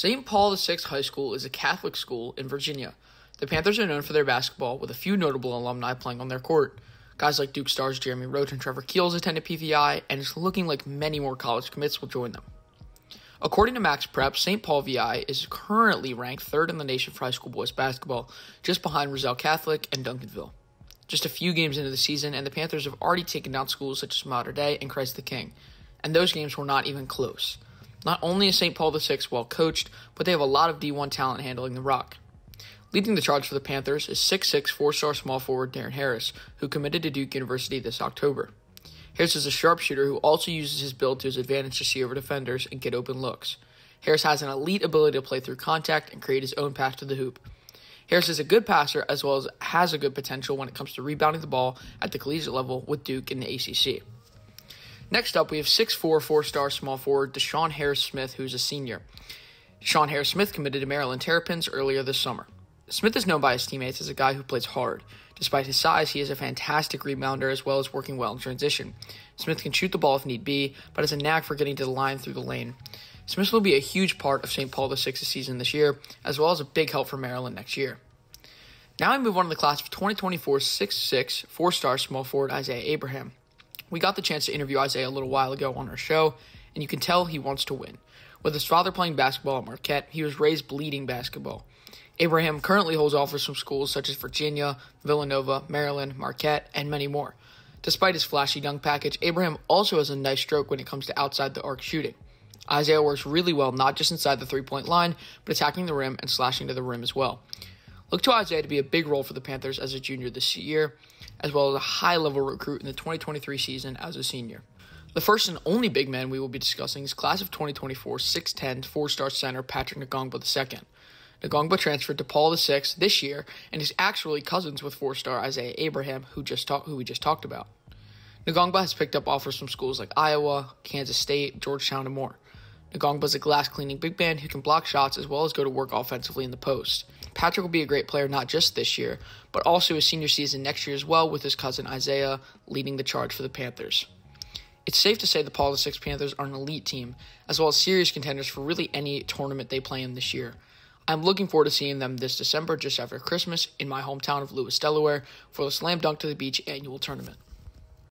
St. Paul VI High School is a Catholic school in Virginia. The Panthers are known for their basketball, with a few notable alumni playing on their court. Guys like Duke stars Jeremy Roach and Trevor Keels attended PVI, and it's looking like many more college commits will join them. According to Max Prep, St. Paul VI is currently ranked third in the nation for high school boys basketball, just behind Roselle Catholic and Duncanville. Just a few games into the season, and the Panthers have already taken down schools such as Mater Dei and Christ the King, and those games were not even close. Not only is St. Paul the VI well coached, but they have a lot of D1 talent handling the rock. Leading the charge for the Panthers is 6'6 four star small forward Darren Harris, who committed to Duke University this October. Harris is a sharpshooter who also uses his build to his advantage to see over defenders and get open looks. Harris has an elite ability to play through contact and create his own path to the hoop. Harris is a good passer as well as has a good potential when it comes to rebounding the ball at the collegiate level with Duke in the ACC. Next up, we have 6'4 four star small forward DeShawn Harris Smith, who's a senior. DeShawn Harris Smith committed to Maryland Terrapins earlier this summer. Smith is known by his teammates as a guy who plays hard. Despite his size, he is a fantastic rebounder as well as working well in transition. Smith can shoot the ball if need be, but has a knack for getting to the line through the lane. Smith will be a huge part of St. Paul VI's season this year, as well as a big help for Maryland next year. Now I move on to the class of 2024 6'6 four star small forward Isaiah Abraham. We got the chance to interview Isaiah a little while ago on our show, and you can tell he wants to win. With his father playing basketball at Marquette, he was raised bleeding basketball. Abraham currently holds offers from schools such as Virginia, Villanova, Maryland, Marquette, and many more. Despite his flashy dunk package, Abraham also has a nice stroke when it comes to outside the arc shooting. Isaiah works really well not just inside the three point line, but attacking the rim and slashing to the rim as well. Look to Isaiah to be a big role for the Panthers as a junior this year, as well as a high level recruit in the 2023 season as a senior. The first and only big man we will be discussing is class of 2024 6'10 four star center Patrick Ngongba II. Ngongba transferred to Paul VI this year and is actually cousins with four star Isaiah Abraham, who, just talk, who we just talked about. Ngongba has picked up offers from schools like Iowa, Kansas State, Georgetown, and more. Ngongba is a glass cleaning big man who can block shots as well as go to work offensively in the post. Patrick will be a great player not just this year, but also his senior season next year as well, with his cousin Isaiah leading the charge for the Panthers. It's safe to say the Paul VI Panthers are an elite team, as well as serious contenders for really any tournament they play in this year. I'm looking forward to seeing them this December just after Christmas in my hometown of Lewes, Delaware, for the Slam Dunk to the Beach annual tournament.